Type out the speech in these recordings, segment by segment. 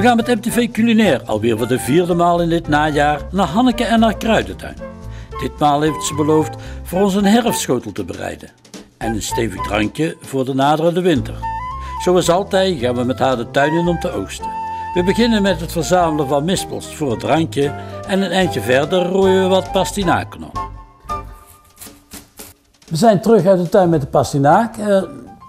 We gaan met MTV Culinair alweer voor de vierde maal in dit najaar naar Hanneke en haar kruidentuin. Ditmaal heeft ze beloofd voor ons een herfstschotel te bereiden. En een stevig drankje voor de naderende winter. Zoals altijd gaan we met haar de tuin in om te oogsten. We beginnen met het verzamelen van mispels voor het drankje en een eindje verder rooien we wat pastinaken op. We zijn terug uit de tuin met de pastinaak. Uh,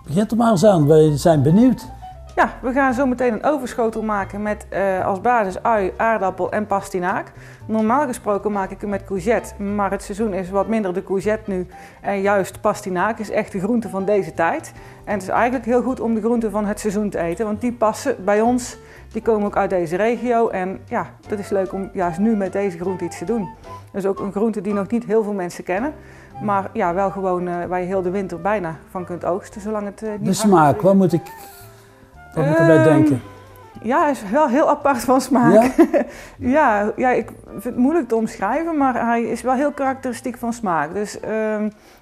begint er maar eens aan, wij zijn benieuwd. Ja, we gaan zo meteen een overschotel maken met uh, als basis ui, aardappel en pastinaak. Normaal gesproken maak ik hem met courgette, maar het seizoen is wat minder de courgette nu. En juist pastinaak is echt de groente van deze tijd. En het is eigenlijk heel goed om de groenten van het seizoen te eten, want die passen bij ons. Die komen ook uit deze regio en ja, dat is leuk om juist nu met deze groente iets te doen. Dat is ook een groente die nog niet heel veel mensen kennen. Maar ja, wel gewoon uh, waar je heel de winter bijna van kunt oogsten, zolang het uh, niet De smaak, wat moet ik wat moet ik erbij ehm, denken? Ja, hij is wel heel apart van smaak. Ja? ja? ja, ik vind het moeilijk te omschrijven, maar hij is wel heel karakteristiek van smaak. Dus uh,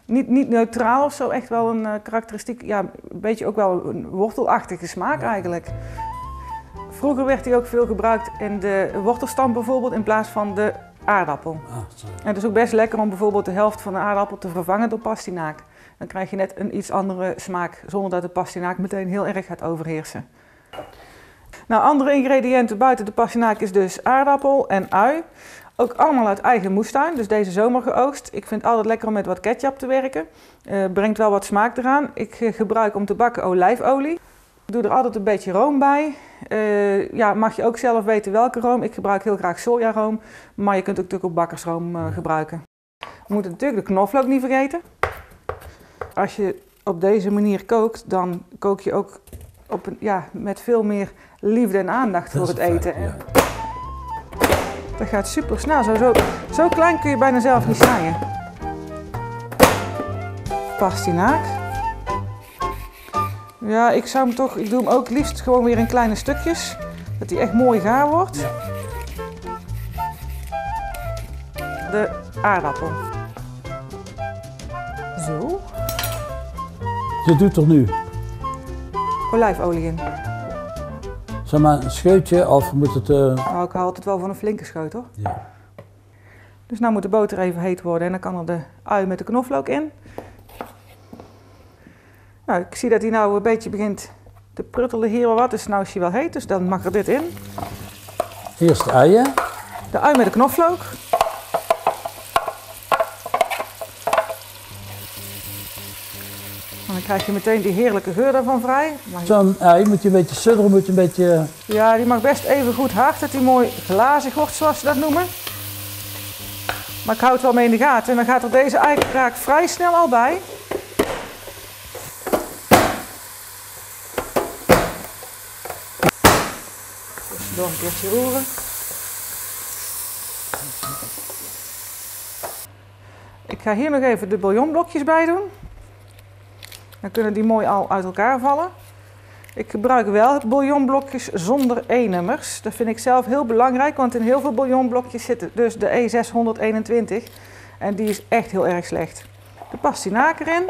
niet, niet neutraal of zo, echt wel een uh, karakteristiek, ja, een beetje ook wel een wortelachtige smaak eigenlijk. Vroeger werd hij ook veel gebruikt in de wortelstam bijvoorbeeld, in plaats van de aardappel. Ah, en het is ook best lekker om bijvoorbeeld de helft van de aardappel te vervangen door pastinaak. Dan krijg je net een iets andere smaak zonder dat de pastinaak meteen heel erg gaat overheersen. Nou, andere ingrediënten buiten de pastinaak is dus aardappel en ui. Ook allemaal uit eigen moestuin, dus deze zomer geoogst. Ik vind het altijd lekker om met wat ketchup te werken. Uh, brengt wel wat smaak eraan. Ik uh, gebruik om te bakken olijfolie. Ik doe er altijd een beetje room bij. Uh, ja, mag je ook zelf weten welke room. Ik gebruik heel graag sojaroom, maar je kunt ook natuurlijk ook bakkersroom gebruiken. We moeten natuurlijk de knoflook niet vergeten als je op deze manier kookt, dan kook je ook op een, ja, met veel meer liefde en aandacht voor het eten. Dat gaat super snel. Zo, zo, zo klein kun je bijna zelf niet snijden. Pastinaak. Ja, ik zou hem toch, ik doe hem ook liefst gewoon weer in kleine stukjes. Dat hij echt mooi gaar wordt. Ja. De aardappel. Je doet er nu? Olijfolie in. Zeg maar een scheutje of moet het... Uh... Nou, ik haal het wel van een flinke scheut hoor. Ja. Dus nu moet de boter even heet worden en dan kan er de ui met de knoflook in. Nou, ik zie dat hij nou een beetje begint te pruttelen hier wat, dus nou is hij wel heet, dus dan mag er dit in. Eerst de uien. De ui met de knoflook. Krijg je meteen die heerlijke geur daarvan vrij. Zo'n ei moet je een beetje sudderen, moet je een beetje... Ja, die mag best even goed hard, dat die mooi glazig wordt, zoals ze dat noemen. Maar ik houd het wel mee in de gaten. En dan gaat er deze eikenkraak vrij snel al bij. Door een keertje roeren. Ik ga hier nog even de bouillonblokjes bij doen. Dan kunnen die mooi al uit elkaar vallen. Ik gebruik wel bouillonblokjes zonder E-nummers. Dat vind ik zelf heel belangrijk, want in heel veel bouillonblokjes zitten dus de E621. En die is echt heel erg slecht. De pastinaak erin.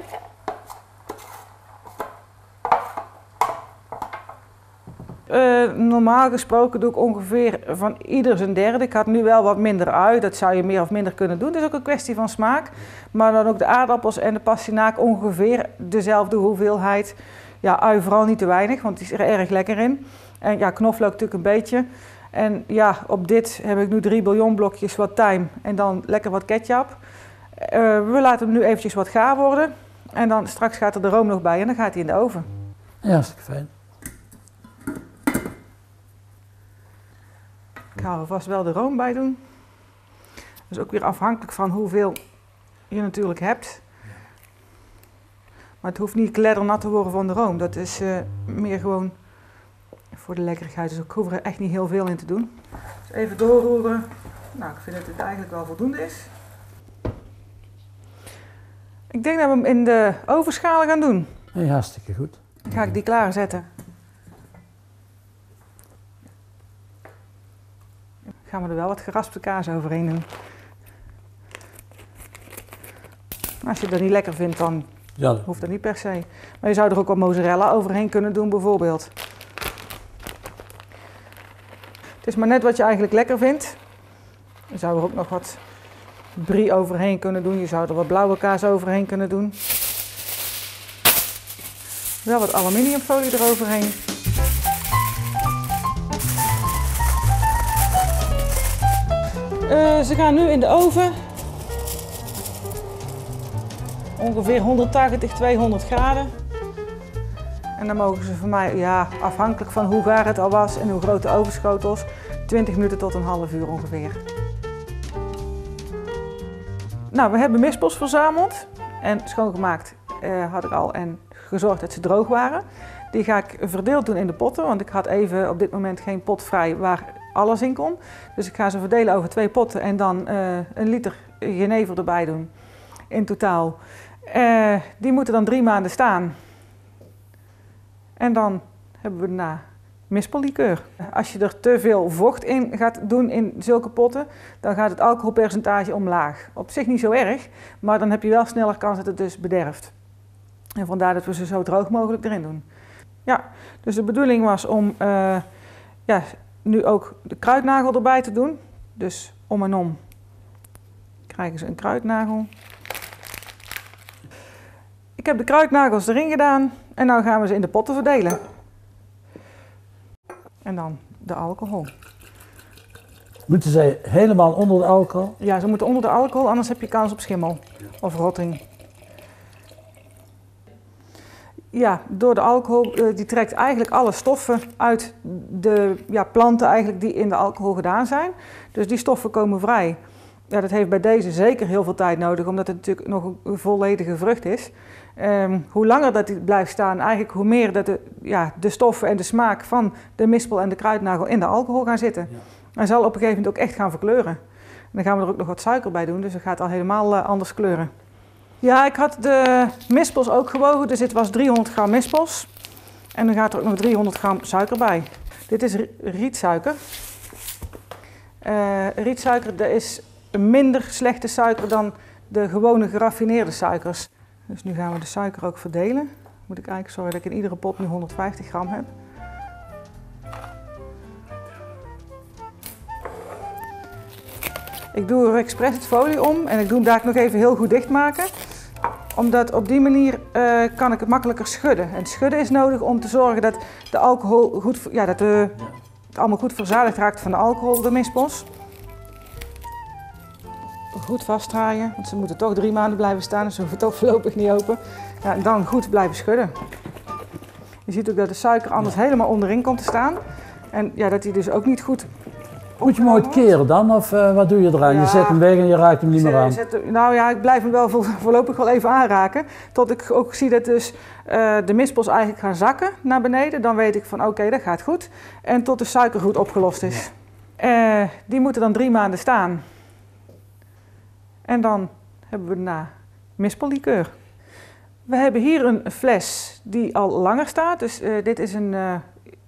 Uh, normaal gesproken doe ik ongeveer van ieder zijn derde. Ik had nu wel wat minder uit. Dat zou je meer of minder kunnen doen. Dat is ook een kwestie van smaak. Maar dan ook de aardappels en de pastinaak ongeveer dezelfde hoeveelheid. Ja, ui vooral niet te weinig, want die is er erg lekker in. En ja, knoflook natuurlijk een beetje. En ja, op dit heb ik nu drie bouillonblokjes wat tijm en dan lekker wat ketchup. Uh, we laten hem nu eventjes wat gaar worden. En dan straks gaat er de room nog bij en dan gaat hij in de oven. Ja, hartstikke fijn. Ik ga er vast wel de room bij doen. Dat is ook weer afhankelijk van hoeveel je natuurlijk hebt. Maar het hoeft niet kleddernat te worden van de room. Dat is uh, meer gewoon voor de lekkerigheid. Dus ik hoef er echt niet heel veel in te doen. Dus even doorroeren. Nou, ik vind dat het eigenlijk wel voldoende is. Ik denk dat we hem in de ovenschalen gaan doen. Ja, hartstikke goed. Dan ga ik die klaarzetten. Gaan we er wel wat geraspte kaas overheen doen. Als je dat niet lekker vindt, dan ja. hoeft dat niet per se. Maar je zou er ook wel mozzarella overheen kunnen doen bijvoorbeeld. is maar net wat je eigenlijk lekker vindt. Je zou er ook nog wat brie overheen kunnen doen. Je zou er wat blauwe kaas overheen kunnen doen. Wel wat aluminiumfolie eroverheen. Uh, ze gaan nu in de oven. Ongeveer 180, 200 graden. En dan mogen ze voor mij, ja, afhankelijk van hoe gaar het al was en hoe groot de overschotels, 20 minuten tot een half uur ongeveer. Nou, we hebben mispels verzameld en schoongemaakt uh, had ik al en gezorgd dat ze droog waren. Die ga ik verdeeld doen in de potten, want ik had even op dit moment geen pot vrij waar alles in kon. Dus ik ga ze verdelen over twee potten en dan uh, een liter jenever erbij doen in totaal. Uh, die moeten dan drie maanden staan. En dan hebben we daarna mispellikeur. Als je er te veel vocht in gaat doen in zulke potten, dan gaat het alcoholpercentage omlaag. Op zich niet zo erg, maar dan heb je wel sneller kans dat het dus bederft. En vandaar dat we ze zo droog mogelijk erin doen. Ja, dus de bedoeling was om uh, ja, nu ook de kruidnagel erbij te doen. Dus om en om krijgen ze een kruidnagel. Ik heb de kruidnagels erin gedaan en nu gaan we ze in de potten verdelen. En dan de alcohol. Moeten zij helemaal onder de alcohol? Ja, ze moeten onder de alcohol, anders heb je kans op schimmel of rotting. Ja, door de alcohol, uh, die trekt eigenlijk alle stoffen uit de ja, planten eigenlijk die in de alcohol gedaan zijn. Dus die stoffen komen vrij. Ja, dat heeft bij deze zeker heel veel tijd nodig, omdat het natuurlijk nog een volledige vrucht is. Um, hoe langer dat die blijft staan, eigenlijk hoe meer dat de, ja, de stoffen en de smaak van de mispel en de kruidnagel in de alcohol gaan zitten. Ja. Hij zal op een gegeven moment ook echt gaan verkleuren. En dan gaan we er ook nog wat suiker bij doen, dus het gaat al helemaal uh, anders kleuren. Ja, ik had de mispels ook gewogen, dus dit was 300 gram mispels. En dan gaat er ook nog 300 gram suiker bij. Dit is rietsuiker. Uh, rietsuiker dat is minder slechte suiker dan de gewone geraffineerde suikers. Dus nu gaan we de suiker ook verdelen. Moet ik eigenlijk zorgen dat ik in iedere pot nu 150 gram heb. Ik doe er expres het folie om en ik doe hem daar nog even heel goed dichtmaken. Omdat op die manier uh, kan ik het makkelijker schudden. En schudden is nodig om te zorgen dat de alcohol goed, ja, dat de, het allemaal goed verzadigd raakt van de alcohol, de mispels goed vastdraaien, want ze moeten toch drie maanden blijven staan, dus ze hoeven toch voorlopig niet open. Ja, en dan goed blijven schudden. Je ziet ook dat de suiker anders helemaal onderin komt te staan. En ja, dat hij dus ook niet goed moet je hem ooit keren dan, of uh, wat doe je eraan? Ja, je zet hem weg en je raakt hem niet meer aan? Zet, nou ja, ik blijf hem wel voorlopig wel even aanraken. Tot ik ook zie dat dus, uh, de mispels eigenlijk gaan zakken naar beneden. Dan weet ik van oké, okay, dat gaat goed. En tot de suiker goed opgelost is. Uh, die moeten dan drie maanden staan. En dan hebben we daarna mispellikeur. We hebben hier een fles die al langer staat. Dus dit is een,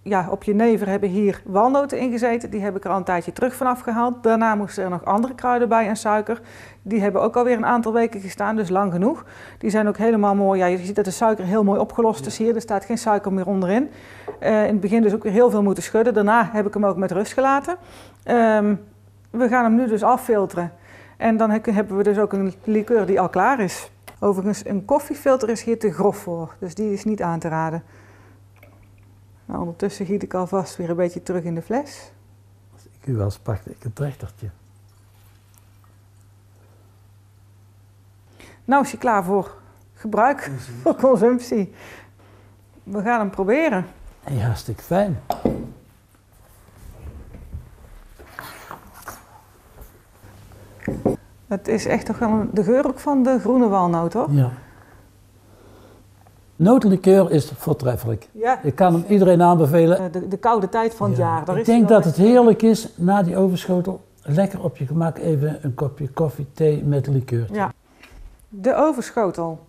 ja, op je never hebben hier walnoten ingezeten. Die heb ik er al een tijdje terug vanaf gehaald. Daarna moesten er nog andere kruiden bij en suiker. Die hebben ook alweer een aantal weken gestaan, dus lang genoeg. Die zijn ook helemaal mooi. Ja, je ziet dat de suiker heel mooi opgelost is hier. Er staat geen suiker meer onderin. Uh, in het begin dus ook weer heel veel moeten schudden. Daarna heb ik hem ook met rust gelaten. Um, we gaan hem nu dus affilteren. En dan hebben we dus ook een liqueur die al klaar is. Overigens, een koffiefilter is hier te grof voor, dus die is niet aan te raden. Nou, ondertussen giet ik alvast weer een beetje terug in de fles. Als ik u was, pakte ik een trechtertje. Nou is hij klaar voor gebruik, voor consumptie. We gaan hem proberen. Ja, hartstikke fijn. Het is echt toch wel de geur ook van de groene walnoot, hoor. Ja. Notenlikeur is voortreffelijk. Ja. Ik kan hem iedereen aanbevelen. Eh, de, de koude tijd van het jaar. Daar ik denk dat het heerlijk is, na die overschotel, lekker op je gemak even een kopje koffie, thee met likeurtje. Ja. De overschotel.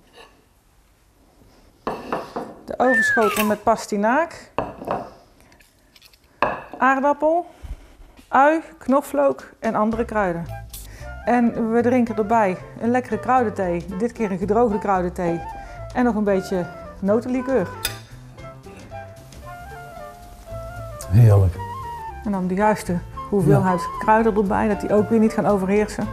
De overschotel met pastinaak, aardappel, ui, knoflook en andere kruiden. En we drinken erbij een lekkere kruidenthee, dit keer een gedroogde kruidenthee en nog een beetje notenlikeur. Heerlijk. En dan de juiste hoeveelheid kruiden erbij, dat die ook weer niet gaan overheersen.